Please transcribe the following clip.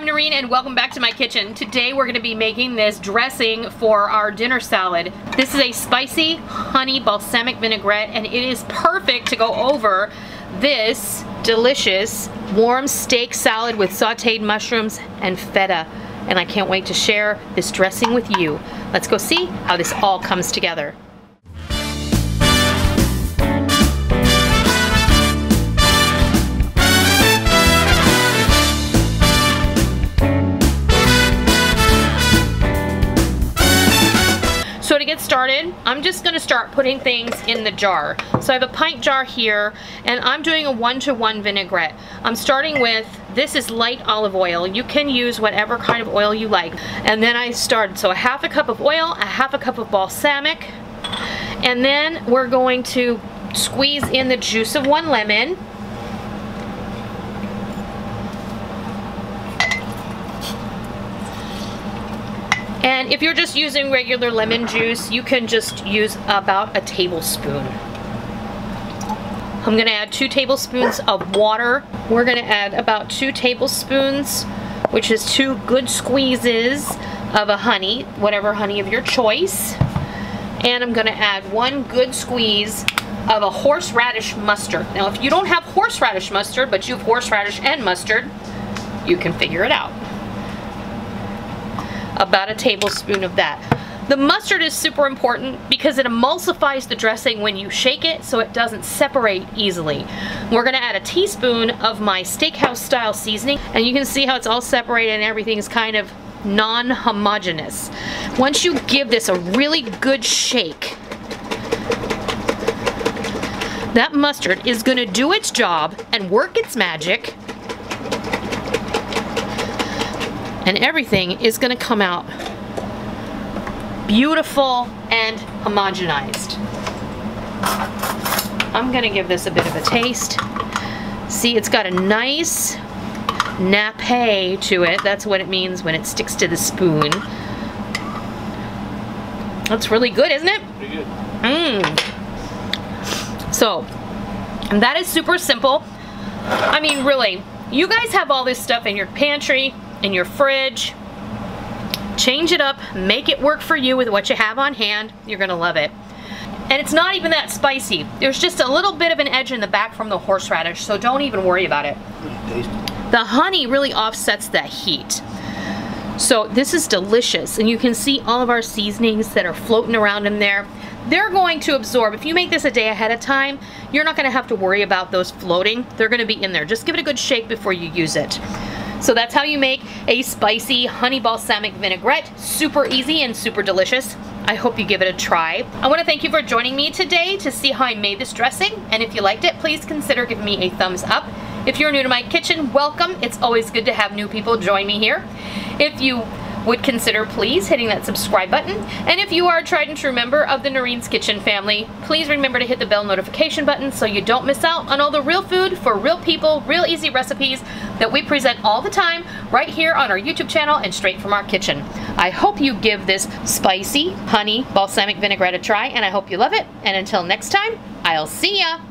I'm Noreen and welcome back to my kitchen. Today we're gonna be making this dressing for our dinner salad. This is a spicy honey balsamic vinaigrette and it is perfect to go over this delicious warm steak salad with sauteed mushrooms and feta. And I can't wait to share this dressing with you. Let's go see how this all comes together. To get started, I'm just gonna start putting things in the jar. So I have a pint jar here, and I'm doing a one-to-one -one vinaigrette. I'm starting with, this is light olive oil. You can use whatever kind of oil you like. And then I started, so a half a cup of oil, a half a cup of balsamic, and then we're going to squeeze in the juice of one lemon, And if you're just using regular lemon juice, you can just use about a tablespoon. I'm gonna add two tablespoons of water. We're gonna add about two tablespoons, which is two good squeezes of a honey, whatever honey of your choice. And I'm gonna add one good squeeze of a horseradish mustard. Now if you don't have horseradish mustard, but you have horseradish and mustard, you can figure it out about a tablespoon of that. The mustard is super important because it emulsifies the dressing when you shake it so it doesn't separate easily. We're gonna add a teaspoon of my steakhouse style seasoning and you can see how it's all separated and everything's kind of non-homogeneous. Once you give this a really good shake, that mustard is gonna do its job and work its magic and everything is gonna come out beautiful and homogenized. I'm gonna give this a bit of a taste. See, it's got a nice nappe to it. That's what it means when it sticks to the spoon. That's really good, isn't it? Pretty good. Mmm. So, that is super simple. I mean, really, you guys have all this stuff in your pantry in your fridge. Change it up, make it work for you with what you have on hand. You're gonna love it. And it's not even that spicy. There's just a little bit of an edge in the back from the horseradish, so don't even worry about it. The honey really offsets that heat. So this is delicious, and you can see all of our seasonings that are floating around in there. They're going to absorb. If you make this a day ahead of time, you're not gonna have to worry about those floating. They're gonna be in there. Just give it a good shake before you use it. So that's how you make a spicy honey balsamic vinaigrette. Super easy and super delicious. I hope you give it a try. I want to thank you for joining me today to see how I made this dressing. And if you liked it, please consider giving me a thumbs up. If you're new to my kitchen, welcome. It's always good to have new people join me here. If you would consider please hitting that subscribe button. And if you are a tried and true member of the Noreen's Kitchen family, please remember to hit the bell notification button so you don't miss out on all the real food for real people, real easy recipes that we present all the time right here on our YouTube channel and straight from our kitchen. I hope you give this spicy honey balsamic vinaigrette a try and I hope you love it. And until next time, I'll see ya.